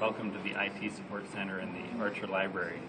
Welcome to the IT Support Center in the Archer Library.